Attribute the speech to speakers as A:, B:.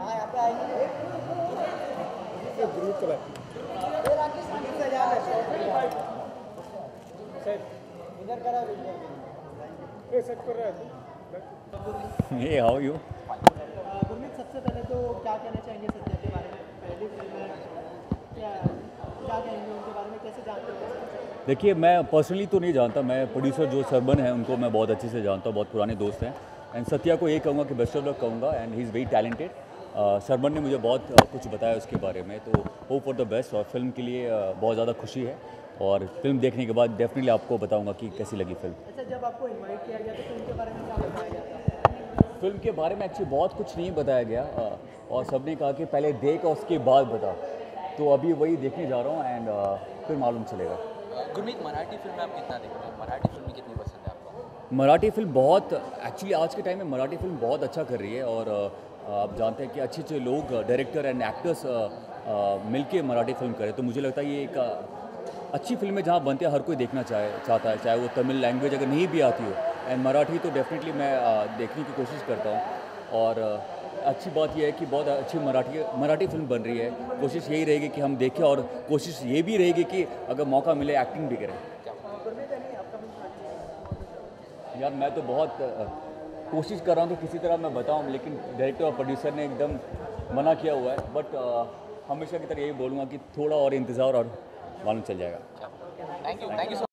A: हाँ करा ये है? गुरमीत, सबसे पहले तो क्या कहना चाहेंगे सत्या के बारे में पहली फ़िल्म है क्या क्या कहेंगे उनके बारे में कैसे जानते हैं
B: देखिए मैं पर्सनली तो नहीं जानता। मैं प्रोड्यूसर जो सरबन है उनको मैं बहुत अच्छे से जानता हूँ बहुत पुराने दोस्त हैं। एंड सत्या को ये कहूँगा कि बेस्ट ऑफ़ लक कहूँगा and he is very talented Sarban ने मुझे बहुत uh, कुछ बताया उसके बारे में तो होप फॉर द बेस्ट और फ़िल्म के लिए uh, बहुत ज़्यादा खुशी है। और फ़िल्म देखने के बाद डेफिनेटली आपको बताऊँगा कि कैसी लगी फ़िल्म
A: अच्छा जब आपको इनवाइट किया गया तो फ़िल्म के बारे में क्या बताया गया
B: फ़िल्म के बारे में एक्चुअली बहुत कुछ नहीं बताया गया अ, और सबने कहा कि पहले देख और उसके बाद बता। तो अभी वही देखने जा रहा हूँ एंड फिर मालूम चलेगा।
C: गुरमीत, मराठी फ़िल्म आप कितना देखते हैं? मराठी फ़िल्में कितनी पसंद है आपको?
B: मराठी फ़िल्म बहुत एक्चुअली आज के टाइम में मराठी फ़िल्म बहुत अच्छा कर रही है और आप जानते हैं कि अच्छे अच्छे लोग डायरेक्टर एंड एक्टर्स मिलके मराठी फ़िल्म करें। तो मुझे लगता है ये एक अच्छी फ़िल्में जहाँ बनते हैं हर कोई देखना चाहे, चाहता है। चाहे वो तमिल लैंग्वेज अगर नहीं भी आती हो। एंड मराठी तो डेफिनेटली मैं देखने की कोशिश करता हूँ। और अच्छी बात यह है कि बहुत अच्छी मराठी मराठी फ़िल्म बन रही है। कोशिश यही रहेगी कि हम देखें और कोशिश ये भी रहेगी कि अगर मौका मिले एक्टिंग भी करें। यार, मैं तो बहुत कोशिश कर रहा हूँ कि किसी तरह मैं बताऊँ, लेकिन डायरेक्टर और प्रोड्यूसर ने एकदम मना किया हुआ है। बट हमेशा की तरह यही बोलूँगा कि थोड़ा और इंतज़ार और मालूम चल जाएगा।
C: Thank you thank you